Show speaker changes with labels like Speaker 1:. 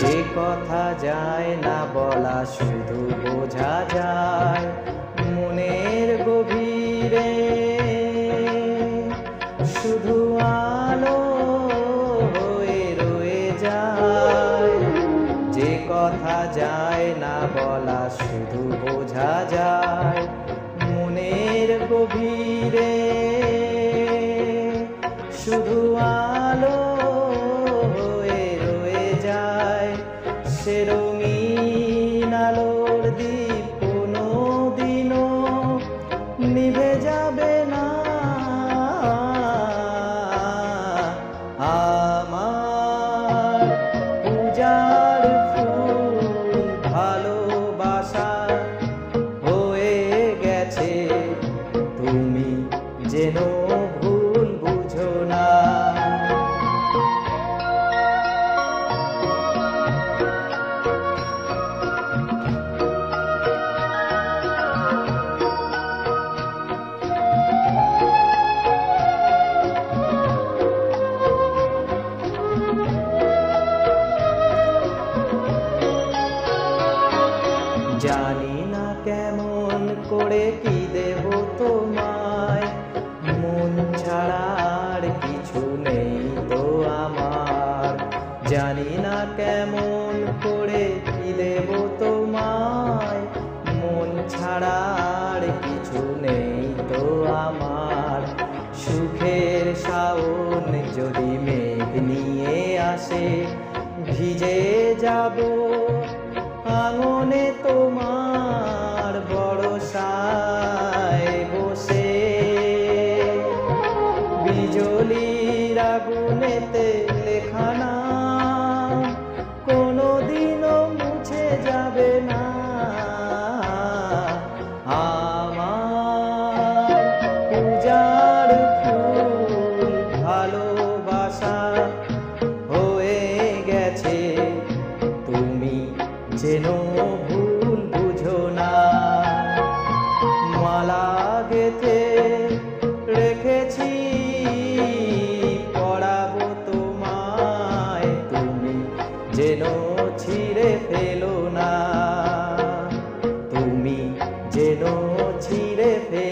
Speaker 1: যে কথা যায় না বলা শুধু বোঝা যায় মনের গভীরে। শুধু আলো হয়ে রয়ে যায়। যে কথা যায় না বলা শুধু বোঝা যায় মনের গভীরে। শুধু আলো জানি না কেমন করে কি দেব তোমায়। মন ছাড়ার কিছু নেই তো আমার। জানি না কেমন করে কি দেব তোমায়। মন ছাড়ার কিছু নেই তো আমার। সুখের শাওন যদি মেঘ নিয়ে আসে, ভিজে যাব আঙনে তোমার বড়সায় বসে। বিজলির আগুনেতে লেখা নাম কোনোদিনও মুছে যাবে না। আমার পূজার ফুল ভালোবাসা ছিঁড়ে ফেলে